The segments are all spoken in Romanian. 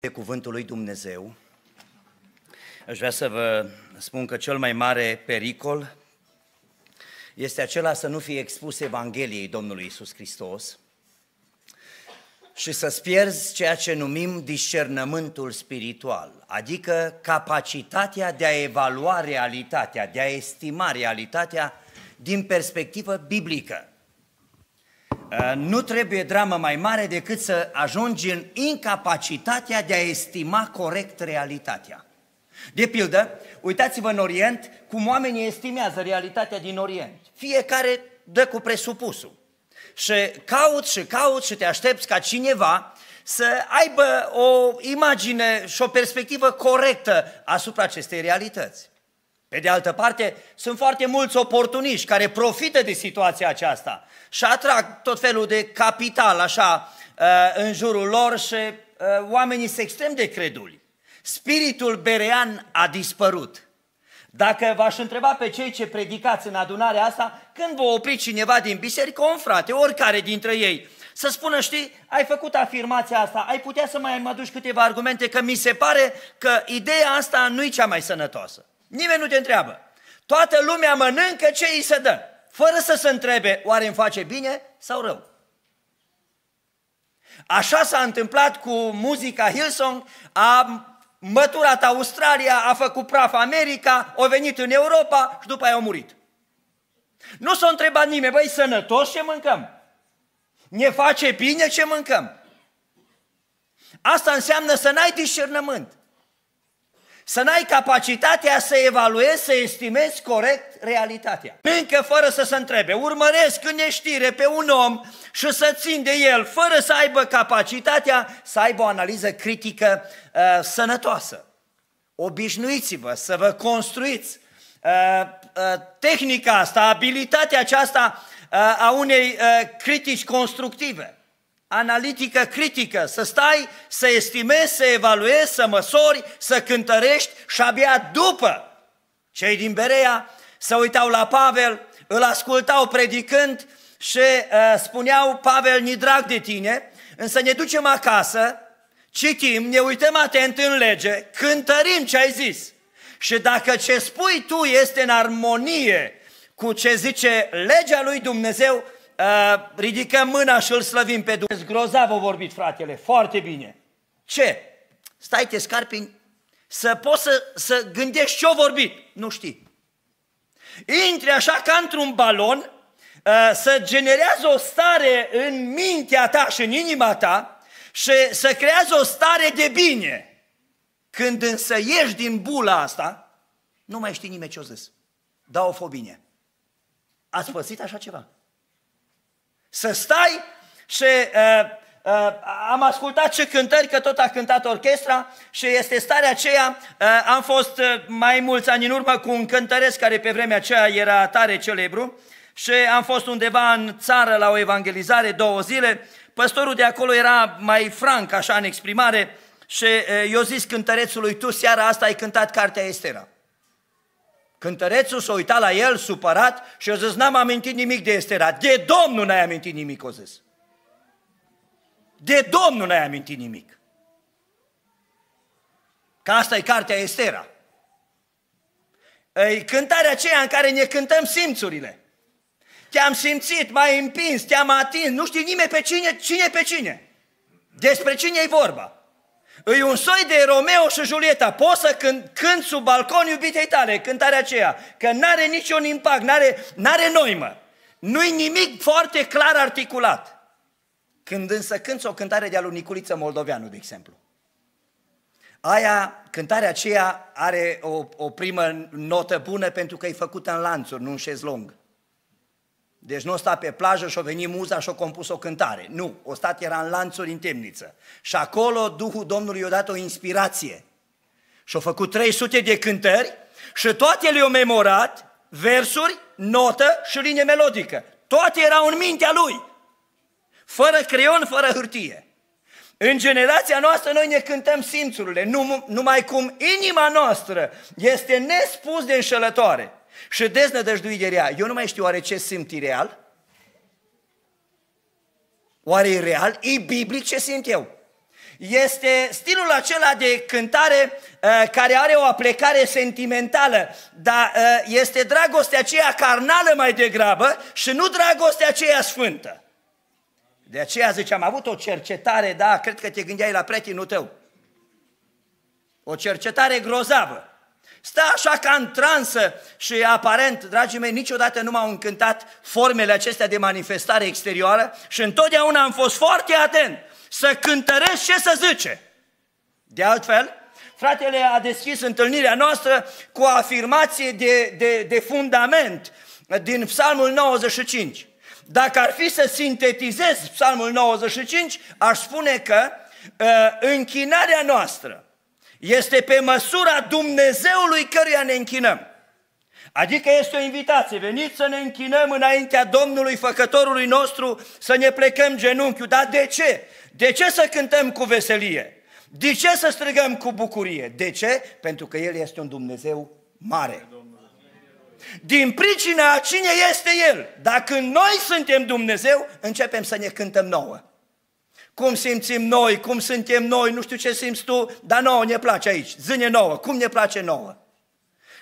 de cuvântul lui Dumnezeu, aș vrea să vă spun că cel mai mare pericol este acela să nu fie expus Evangheliei Domnului Isus Hristos și să-ți pierzi ceea ce numim discernământul spiritual, adică capacitatea de a evalua realitatea, de a estima realitatea din perspectivă biblică. Uh, nu trebuie dramă mai mare decât să ajungi în incapacitatea de a estima corect realitatea. De pildă, uitați-vă în Orient cum oamenii estimează realitatea din Orient. Fiecare dă cu presupusul. Și caut și caut și te aștepți ca cineva să aibă o imagine și o perspectivă corectă asupra acestei realități. Pe de altă parte, sunt foarte mulți oportuniști care profită de situația aceasta și atrag tot felul de capital așa uh, în jurul lor și uh, oamenii se extrem de creduli. Spiritul berean a dispărut. Dacă v-aș întreba pe cei ce predicați în adunarea asta, când vă opri cineva din biserică, un frate, oricare dintre ei, să spună, știi, ai făcut afirmația asta, ai putea să mai aduci câteva argumente, că mi se pare că ideea asta nu e cea mai sănătoasă. Nimeni nu te întreabă. Toată lumea mănâncă ce îi se dă, fără să se întrebe, oare îmi face bine sau rău? Așa s-a întâmplat cu muzica Hillsong, a măturat Australia, a făcut praf America, a venit în Europa și după aia a murit. Nu s-a întrebat nimeni, băi, sănătos ce mâncăm? Ne face bine ce mâncăm? Asta înseamnă să n-ai discernământ. Să n-ai capacitatea să evaluezi, să estimezi corect realitatea. Încă fără să se întrebe, urmăresc în neștire pe un om și să țin de el, fără să aibă capacitatea să aibă o analiză critică uh, sănătoasă. Obișnuiți-vă să vă construiți uh, uh, tehnica asta, abilitatea aceasta uh, a unei uh, critici constructive analitică critică, să stai, să estimezi, să evaluezi, să măsori, să cântărești și abia după cei din Berea să uitau la Pavel, îl ascultau predicând și uh, spuneau, Pavel, ni drag de tine, însă ne ducem acasă, citim, ne uităm atent în lege, cântărim ce ai zis. Și dacă ce spui tu este în armonie cu ce zice legea lui Dumnezeu, Uh, ridicăm mâna și îl slăvim pe Dumnezeu. Grozav a vorbit fratele, foarte bine. Ce? Stai te scarpi să poți să, să gândești ce-o vorbit. Nu știi. Intri așa ca într-un balon, uh, să generează o stare în mintea ta și în inima ta și să creează o stare de bine. Când însă ieși din bula asta, nu mai știi nimeni ce-o zis. Da o fobine. Ați pățit așa ceva? Să stai și uh, uh, am ascultat ce cântări, că tot a cântat orchestra și este starea aceea, uh, am fost uh, mai mulți ani în urmă cu un cântăresc care pe vremea aceea era tare celebru și am fost undeva în țară la o evangelizare două zile, păstorul de acolo era mai franc așa în exprimare și uh, eu zis cântărețului, tu seara asta ai cântat cartea Estera. Cântărețul s-a uitat la el, supărat, și a zis, n-am amintit nimic de Estera. De Domnul n-ai amintit nimic, o zis. De Domnul n-ai amintit nimic. Că asta e cartea Estera. E cântarea aceea în care ne cântăm simțurile. Te-am simțit, m-ai împins, te-am atins, nu știi nimeni pe cine, cine pe cine. Despre cine e vorba. E un soi de Romeo și Julieta. Poți să cânt, cânt sub balcon iubitei tale, cântarea aceea, că n-are niciun impact, n-are, n-are noimă. Nu-i nimic foarte clar articulat. Când însă cânti o cântare de-a lui Niculiță Moldoveanu, de exemplu. Aia, cântarea aceea are o, o primă notă bună pentru că e făcută în lanțuri, nu în șezlong. Deci nu o sta pe plajă și-o veni muza și-o compus o cântare. Nu, o stat era în lanțuri în temniță. Și acolo Duhul Domnului i-a dat o inspirație. Și-a făcut 300 de cântări și toate le-au memorat, versuri, notă și linie melodică. Toate erau în mintea lui. Fără creion, fără hârtie. În generația noastră noi ne cântăm simțurile, numai cum inima noastră este nespus de înșelătoare și deznădăjduit de rea. Eu nu mai știu oare ce simt real? Oare e real? E biblic ce simt eu? Este stilul acela de cântare uh, care are o aplecare sentimentală, dar uh, este dragostea aceea carnală mai degrabă și nu dragostea aceea sfântă. De aceea zice, am avut o cercetare, da, cred că te gândeai la prietenul tău. O cercetare grozavă. Stă așa ca în transă și aparent, dragii mei, niciodată nu m-au încântat formele acestea de manifestare exterioară și întotdeauna am fost foarte atent să cântăresc ce să zice. De altfel, fratele a deschis întâlnirea noastră cu o afirmație de, de, de fundament din Psalmul 95. Dacă ar fi să sintetizez Psalmul 95, aș spune că uh, închinarea noastră este pe măsura Dumnezeului căruia ne închinăm. Adică este o invitație, veniți să ne închinăm înaintea Domnului Făcătorului nostru, să ne plecăm genunchiul. Dar de ce? De ce să cântăm cu veselie? De ce să strigăm cu bucurie? De ce? Pentru că El este un Dumnezeu mare. Din pricina a cine este El. Dacă noi suntem Dumnezeu, începem să ne cântăm nouă. Cum simțim noi, cum suntem noi, nu știu ce simți tu, dar nouă ne place aici. Zâne nouă, cum ne place nouă.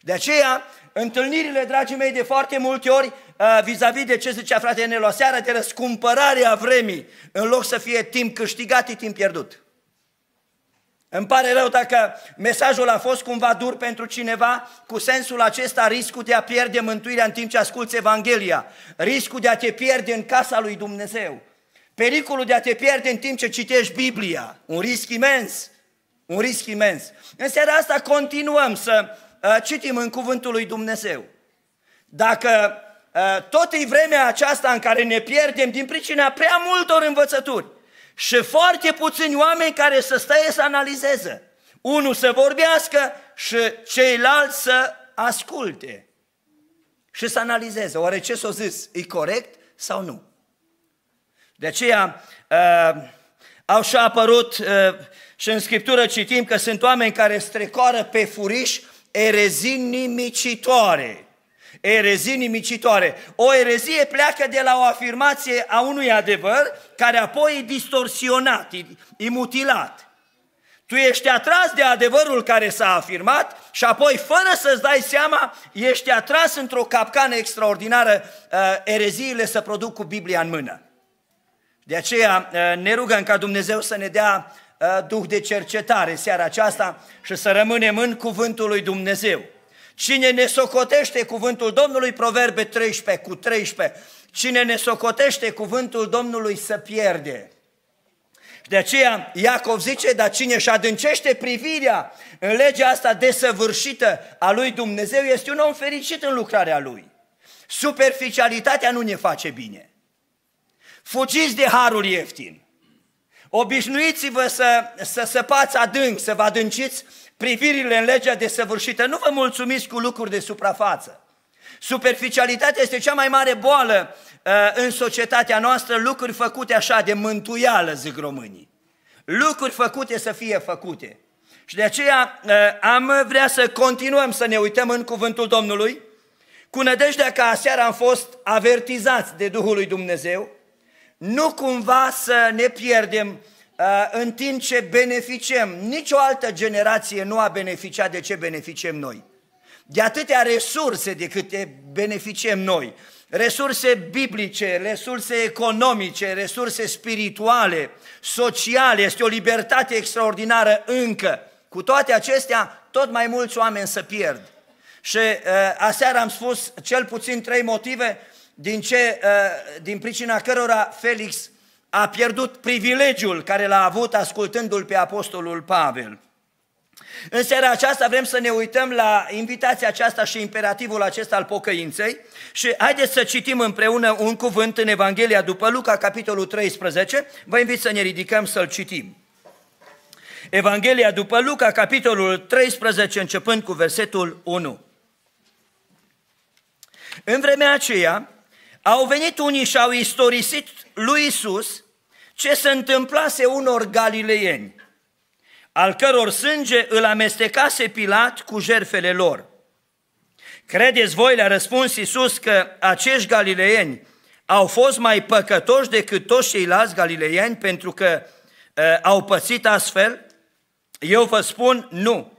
De aceea, întâlnirile, dragii mei, de foarte multe ori, uh, vis-a-vis de ce zicea frate Nelo, seara de răscumpărare a vremii, în loc să fie timp câștigat, e timp pierdut. Îmi pare rău dacă mesajul a fost cumva dur pentru cineva, cu sensul acesta riscul de a pierde mântuirea în timp ce asculți Evanghelia, riscul de a te pierde în casa lui Dumnezeu, pericolul de a te pierde în timp ce citești Biblia, un risc imens, un risc imens. În seara asta continuăm să uh, citim în cuvântul lui Dumnezeu. Dacă uh, tot e vremea aceasta în care ne pierdem din pricina prea multor învățături, și foarte puțini oameni care să stea să analizeze. Unul să vorbească și ceilalți să asculte și să analizeze. Oare ce s-o zis? E corect sau nu? De aceea uh, au și apărut uh, și în Scriptură citim că sunt oameni care strecoară pe furiș erezii nimicitoare erezii nimicitoare. O erezie pleacă de la o afirmație a unui adevăr care apoi e distorsionat, e, e mutilat. Tu ești atras de adevărul care s-a afirmat și apoi, fără să-ți dai seama, ești atras într-o capcană extraordinară, uh, ereziile să produc cu Biblia în mână. De aceea uh, ne rugăm ca Dumnezeu să ne dea uh, duh de cercetare seara aceasta și să rămânem în cuvântul lui Dumnezeu. Cine ne socotește cuvântul Domnului, Proverbe 13 cu 13, cine ne socotește cuvântul Domnului să pierde. De aceea Iacov zice, dar cine își adâncește privirea în legea asta desăvârșită a lui Dumnezeu este un om fericit în lucrarea lui. Superficialitatea nu ne face bine. Fugiți de harul ieftin. Obișnuiți-vă să, să săpați adânc, să vă adânciți privirile în legea desăvârșită. Nu vă mulțumiți cu lucruri de suprafață. Superficialitatea este cea mai mare boală uh, în societatea noastră, lucruri făcute așa de mântuială, zic românii. Lucruri făcute să fie făcute. Și de aceea uh, am vrea să continuăm să ne uităm în cuvântul Domnului, cu nădejdea că aseară am fost avertizați de Duhul lui Dumnezeu, nu cumva să ne pierdem Uh, în timp ce beneficiem. Nicio altă generație nu a beneficiat de ce beneficiem noi. De atâtea resurse de câte beneficiem noi. Resurse biblice, resurse economice, resurse spirituale, sociale, este o libertate extraordinară încă. Cu toate acestea, tot mai mulți oameni se pierd. Și uh, aseară am spus cel puțin trei motive din, ce, uh, din pricina cărora Felix a pierdut privilegiul care l-a avut ascultându-l pe Apostolul Pavel. În seara aceasta vrem să ne uităm la invitația aceasta și imperativul acesta al pocăinței și haideți să citim împreună un cuvânt în Evanghelia după Luca, capitolul 13. Vă invit să ne ridicăm să-l citim. Evanghelia după Luca, capitolul 13, începând cu versetul 1. În vremea aceea au venit unii și au istorisit lui Isus ce se întâmplase unor galileieni, al căror sânge îl amestecase Pilat cu jerfele lor. Credeți voi, le-a răspuns Iisus, că acești galileieni au fost mai păcătoși decât toți ceilalți galileieni pentru că uh, au pățit astfel? Eu vă spun nu.